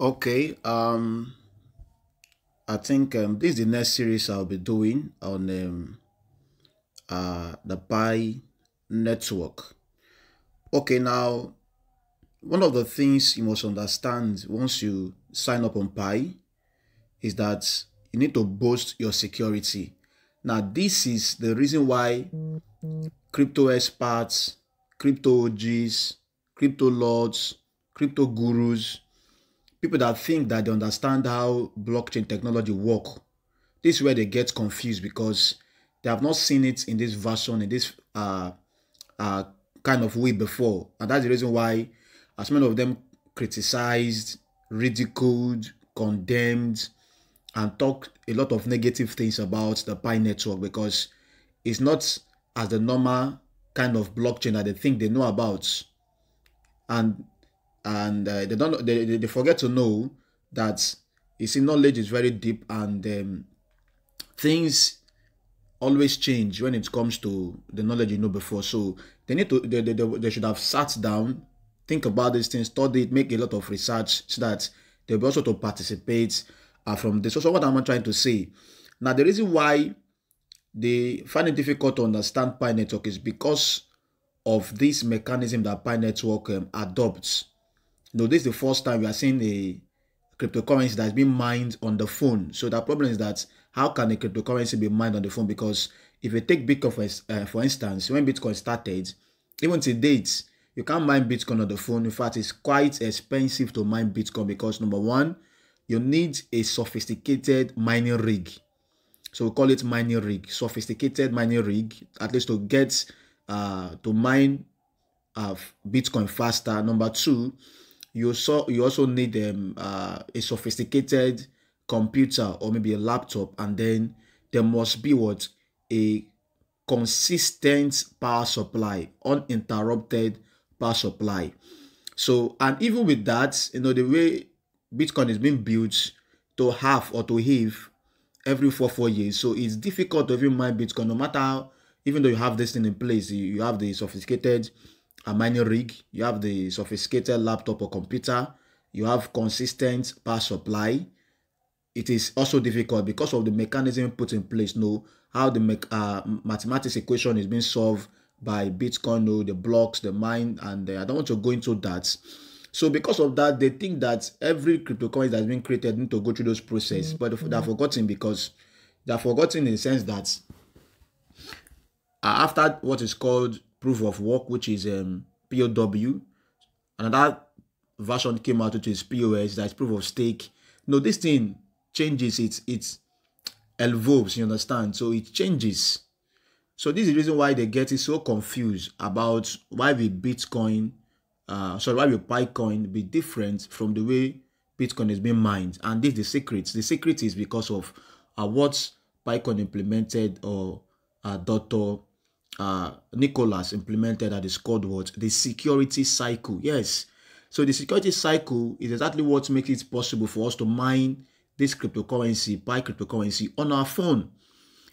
Okay, um, I think um, this is the next series I'll be doing on um, uh, the Pi network. Okay, now, one of the things you must understand once you sign up on Pi is that you need to boost your security. Now, this is the reason why crypto experts, crypto OGs, crypto lords, crypto gurus, people that think that they understand how blockchain technology work this is where they get confused because they have not seen it in this version in this uh, uh, kind of way before. And that's the reason why as many of them criticized ridiculed condemned and talk a lot of negative things about the pi network because it's not as the normal kind of blockchain that they think they know about. And and uh, they don't they, they forget to know that you see knowledge is very deep and um, things always change when it comes to the knowledge you know before. So they need to they, they, they should have sat down think about these things study it make a lot of research so that they'll be also to participate uh, from this. So what am i'm trying to say? Now the reason why they find it difficult to understand pi network is because of this mechanism that pi network um, adopts know, this is the first time we are seeing a cryptocurrency that's been mined on the phone. So the problem is that how can a cryptocurrency be mined on the phone? Because if you take Bitcoin for, uh, for instance, when Bitcoin started, even to date, you can't mine Bitcoin on the phone. In fact, it's quite expensive to mine Bitcoin because number one, you need a sophisticated mining rig. So we call it mining rig, sophisticated mining rig, at least to get uh, to mine uh, Bitcoin faster. Number two, you also you also need um, uh, a sophisticated computer or maybe a laptop and then there must be what? A consistent power supply uninterrupted power supply. So and even with that you know the way bitcoin is being built to half or to half every four four years so it's difficult to even mine bitcoin no matter how even though you have this thing in place you, you have the sophisticated a mining rig, you have the sophisticated laptop or computer, you have consistent power supply. It is also difficult because of the mechanism put in place. Know how the uh, mathematics equation is being solved by Bitcoin, know the blocks, the mine, and uh, I don't want to go into that. So because of that, they think that every cryptocurrency that's been created need to go through those processes, mm -hmm. but they're forgotten because they're forgotten in the sense that uh, after what is called proof of work, which is um, POW. Another version came out, which is POS, that's proof of stake. No, this thing changes, it, it evolves, you understand? So it changes. So this is the reason why they get it so confused about why the Bitcoin, uh, sorry, why the Bitcoin be different from the way Bitcoin is being mined. And this is the secret. The secret is because of uh, what Bitcoin implemented or uh, Dr uh, Nicholas implemented that is called what? The security circle. Yes. So the security circle is exactly what makes it possible for us to mine this cryptocurrency, buy cryptocurrency on our phone.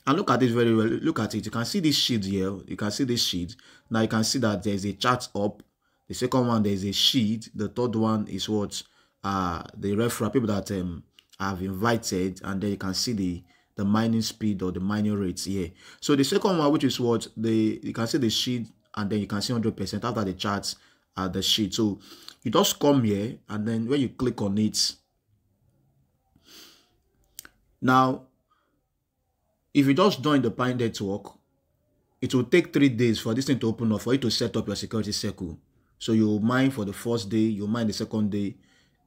And look at this very well. Look at it. You can see this sheet here. You can see this sheet. Now you can see that there's a chart up. The second one, there's a sheet. The third one is what uh the referral people that um have invited. And then you can see the the mining speed or the mining rates here. So the second one, which is what the you can see the sheet and then you can see 100% after the charts at the sheet. So you just come here and then when you click on it, now if you just join the Pi network, it will take three days for this thing to open up for you to set up your security circle. So you mine for the first day, you mine the second day,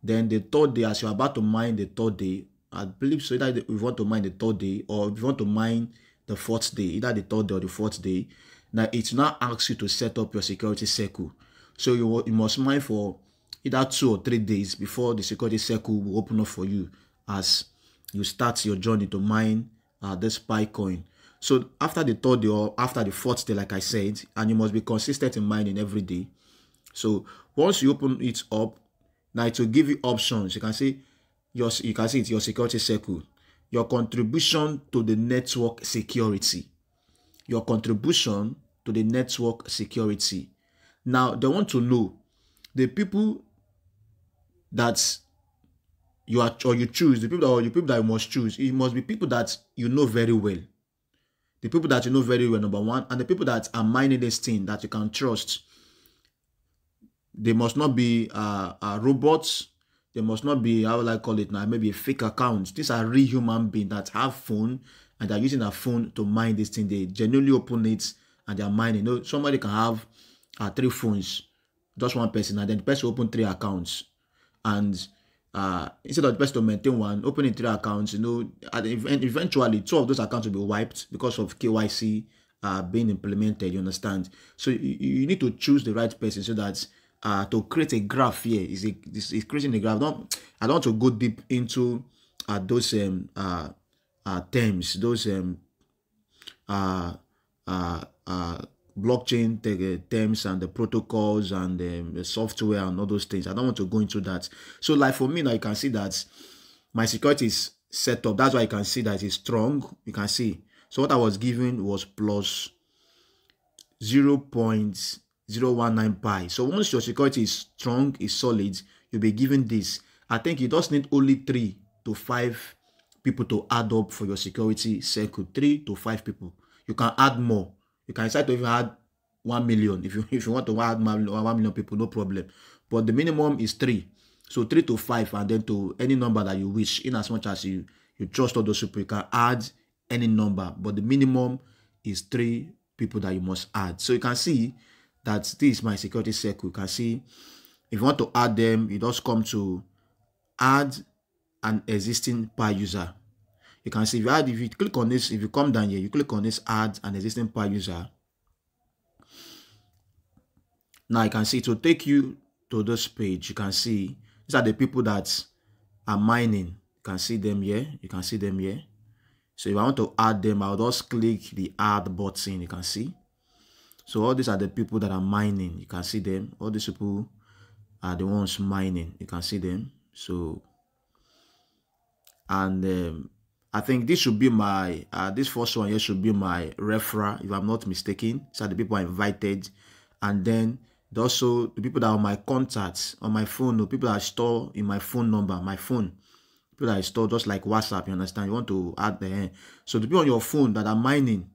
then the third day, as you're about to mine the third day, I believe so. Either we want to mine the third day or we want to mine the fourth day, either the third day or the fourth day. Now it now asks you to set up your security circle. So you, you must mine for either two or three days before the security circle will open up for you as you start your journey to mine uh, this Bitcoin. So after the third day or after the fourth day, like I said, and you must be consistent in mining every day. So once you open it up, now it will give you options. You can see your you can see it your security circle your contribution to the network security. Your contribution to the network security. Now they want to know the people that you are or you choose the people that or the people that you must choose it must be people that you know very well. The people that you know very well number one and the people that are mining this thing that you can trust. They must not be uh, uh robots they must not be how will i call it now maybe a fake account these are real human beings that have phone and they're using a phone to mine this thing they genuinely open it and they're mining you know somebody can have uh, three phones just one person and then the person open three accounts and uh, instead of the person to maintain one, opening three accounts, you know, and eventually two of those accounts will be wiped because of KYC uh, being implemented. You understand? So you, you need to choose the right person so that uh, to create a graph here is is creating a graph. I don't I don't want to go deep into uh, those um uh, uh terms, those um uh uh uh blockchain uh, terms and the protocols and um, the software and all those things. I don't want to go into that. So like for me now, you can see that my security is set up. That's why you can see that it's strong. You can see. So what I was given was plus 0 0.019 pi. So once your security is strong, is solid, you'll be given this. I think you just need only three to five people to add up for your security circle. Three to five people. You can add more you can decide to even add 1 million. If you, if you want to add 1 million people, no problem. But the minimum is 3. So 3 to 5 and then to any number that you wish. In as much as you, you trust all those people, you can add any number. But the minimum is 3 people that you must add. So you can see that this is my security circle. You can see if you want to add them, you just come to add an existing per user. You can see if you add if you click on this if you come down here you click on this add an existing per user. Now you can see to take you to this page you can see these are the people that are mining. You can see them here. You can see them here. So if i want to add them i'll just click the add button you can see so all these are the people that are mining you can see them all these people are the ones mining you can see them so and um, I think this should be my, uh, this first one here should be my referral, if I'm not mistaken. So the people I invited. And then also the people that are my contacts on my phone, the people that I store in my phone number, my phone. People that I store just like WhatsApp, you understand? You want to add the end. So the people on your phone that are mining,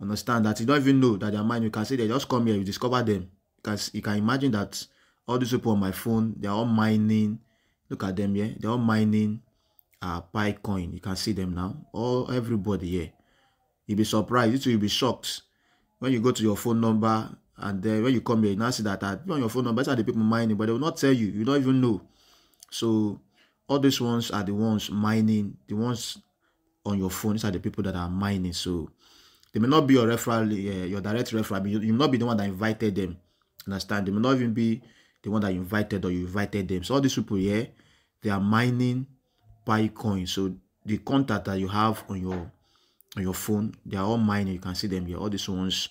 understand that you don't even know that they're mining. You can say they just come here, you discover them. Because you can imagine that all these people on my phone, they're all mining. Look at them here. They're all mining uh Bitcoin. You can see them now. All everybody here. You'll be surprised. You will be shocked when you go to your phone number and then when you come here, you now see that uh, on your phone number, are the people mining, but they will not tell you. You don't even know. So all these ones are the ones mining, the ones on your phone. These are the people that are mining. So they may not be your referral, uh, your direct referral. You, you may not be the one that invited them. Understand? They may not even be the one that you invited or you invited them. So all these people here, they are mining Bitcoin. So the contact that you have on your on your phone, they are all mining. You can see them here. All these ones,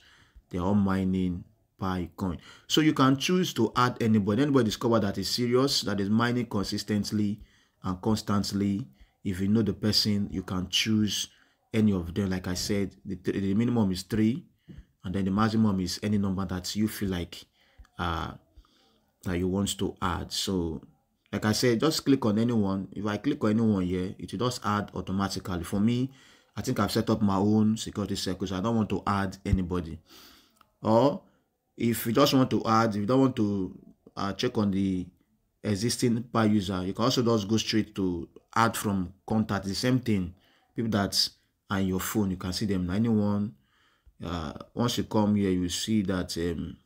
they are all mining Bitcoin. So you can choose to add anybody. Anybody discover that is serious, that is mining consistently and constantly. If you know the person, you can choose any of them. Like I said, the, the minimum is three, and then the maximum is any number that you feel like uh that you want to add. So like i said just click on anyone if i click on anyone here it will just add automatically for me i think i've set up my own security circles. i don't want to add anybody or if you just want to add if you don't want to uh, check on the existing per user you can also just go straight to add from contact the same thing people that in your phone you can see them anyone uh, once you come here you see that um,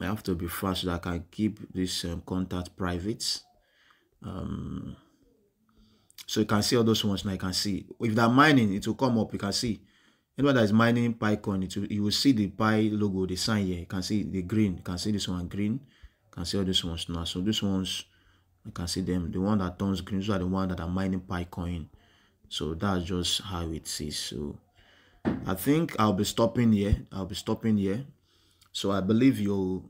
I have to be fast so that I can keep this um, contact private. Um, so you can see all those ones now. You can see if they're mining, it will come up. You can see anyone that is mining PyCon, it will, you will see the Pi logo, the sign here. You can see the green. You can see this one green. You can see all these ones now. So these ones, you can see them. The one that turns green, these are the one that are mining PyCoin. So that's just how it is. So I think I'll be stopping here. I'll be stopping here. So I believe you'll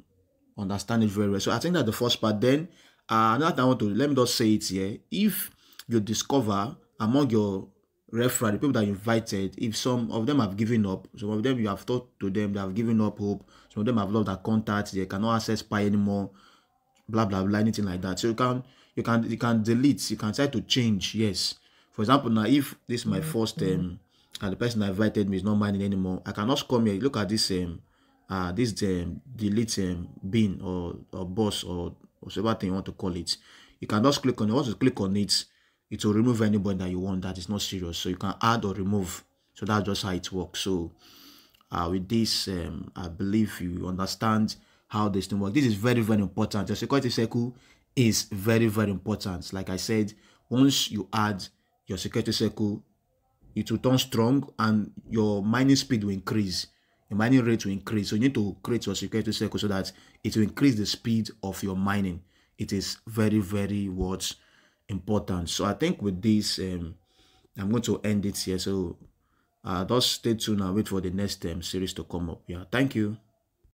understand it very well. So I think that the first part. Then uh, another I want to let me just say it here. If you discover among your referral, the people that you invited, if some of them have given up, some of them you have talked to them, they have given up hope, some of them have lost their contact they cannot access Pi anymore, blah blah blah, anything like that. So you can you can you can delete you can try to change yes for example now if this is my first um and the person that invited me is not mining anymore i cannot come here. Look at this um uh this um delete um bin or or boss or whatever thing you want to call it. You can just click on it. Once you click on it it will remove anybody that you want that is not serious. So you can add or remove. So that's just how it works. So uh with this um i believe you understand how this thing works. This is very very important. Your security circle is very very important. Like i said once you add your security circle it will turn strong and your mining speed will increase. Your mining rate will increase. So you need to create your security circle so that it will increase the speed of your mining. It is very very what's important. So i think with this um i'm going to end it here. So uh just stay tuned and wait for the next um, series to come up. Yeah thank you